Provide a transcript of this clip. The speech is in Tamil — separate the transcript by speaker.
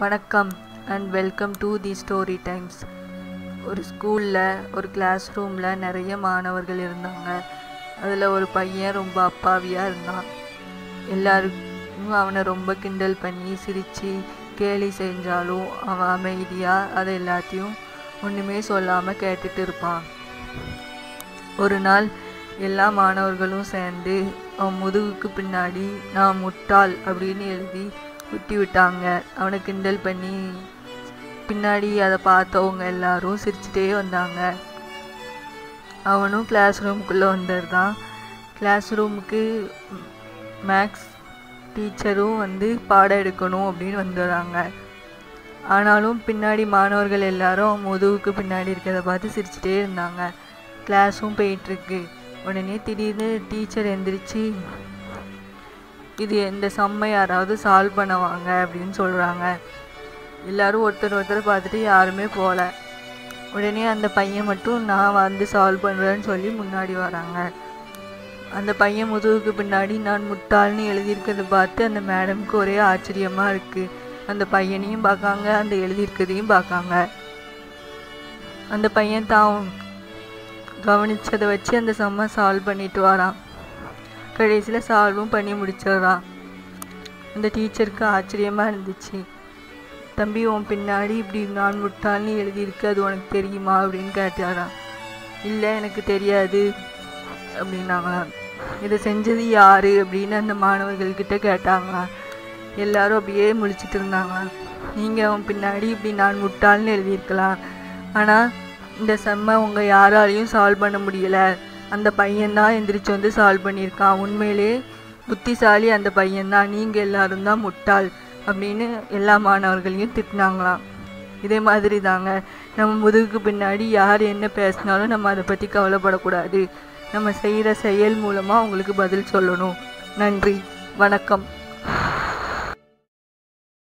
Speaker 1: வணக்கம் and welcome to the story times ஒரு ஸ்கூலில் ஒரு கிளாஸ் ரூமில் நிறைய மாணவர்கள் இருந்தாங்க. அதில் ஒரு பையன் ரொம்ப அப்பாவியாக இருந்தான். எல்லாருக்கும் அவனை ரொம்ப கிண்டல் பண்ணி சிரித்து கேலி செஞ்சாலும் அவன் அமைதியாக அதை எல்லாத்தையும் ஒன்றுமே சொல்லாமல் கேட்டுட்டு இருப்பான். ஒரு நாள் எல்லா மாணவர்களும் சேர்ந்து அவன் முதுகுக்கு பின்னாடி நான் முட்டாள் அப்படின்னு எழுதி குட்டி விட்டாங்க அவனை கிண்டல் பண்ணி பின்னாடி அதை பார்த்தவங்க எல்லாரும் சிரிச்சிட்டே வந்தாங்க. அவனும் கிளாஸ் ரூமுக்குள்ளே வந்துருந்தான் கிளாஸ் ரூமுக்கு மேக்ஸ் டீச்சரும் வந்து பாடம் எடுக்கணும் அப்படின்னு வந்துடுறாங்க ஆனாலும் பின்னாடி மாணவர்கள் எல்லாரும் முதுகுக்கு பின்னாடி இருக்கிறத பார்த்து சிரிச்சிட்டே இருந்தாங்க. கிளாஸும் போயிட்டுருக்கு உடனே திடீர்னு டீச்சர் எந்திரிச்சு இது இந்த செம்மை யாராவது சால்வ் பண்ணுவாங்க அப்படின்னு சொல்கிறாங்க எல்லாரும் ஒருத்தர் ஒருத்தர் பார்த்துட்டு யாருமே போகல உடனே அந்த பையன் மட்டும் நான் வந்து சால்வ் பண்ணுறேன்னு சொல்லி முன்னாடி வராங்க. அந்த பையன் முதுகுக்கு பின்னாடி நான் முட்டாள்னு எழுதியிருக்கிறத பார்த்து அந்த மேடம்க்கு ஒரே ஆச்சரியமாக இருக்குது அந்த பையனையும் பார்க்காங்க அந்த எழுதியிருக்கிறதையும் பார்க்காங்க. அந்த பையன் தான் கவனிச்சதை வச்சு அந்த செம்மை சால்வ் பண்ணிட்டு வரான். கடைசியில் சால்வும் பண்ணி முடிச்சிடுறான் அந்த டீச்சருக்கு ஆச்சரியமாக இருந்துச்சு. தம்பி உன் பின்னாடி இப்படி நான் முட்டாள்னு எழுதியிருக்கு அது உனக்கு தெரியுமா? அப்படின்னு கேட்டாராம். இல்லை எனக்கு தெரியாது அப்படின்னாங்களாம். இதை செஞ்சது யார்? அப்படின்னு அந்த மாணவர்கள்கிட்ட கேட்டாங்களாம். எல்லாரும் அப்படியே முழிச்சிட்டு இருந்தாங்களாம். நீங்கள் அவன் பின்னாடி இப்படி நான் முட்டாள்னு எழுதியிருக்கலாம். ஆனால் இந்த செம்மை உங்கள் யாராலையும் சால்வ் பண்ண முடியலை. அந்த பையன்தான் எந்திரிச்சு வந்து சால்வ் பண்ணியிருக்கான் உண்மையிலே புத்திசாலி அந்த பையன்தான். நீங்கள் எல்லாரும் தான் முட்டாள் அப்படின்னு எல்லா மாணவர்களையும் திட்டினாங்களாம். இதே மாதிரி தாங்க நம்ம முதுகுக்கு பின்னாடி யார் என்ன பேசினாலும் நம்ம அதை பற்றி கவலைப்படக்கூடாது. நம்ம செய்கிற செயல் மூலமாக அவங்களுக்கு பதில் சொல்லணும். நன்றி. வணக்கம்.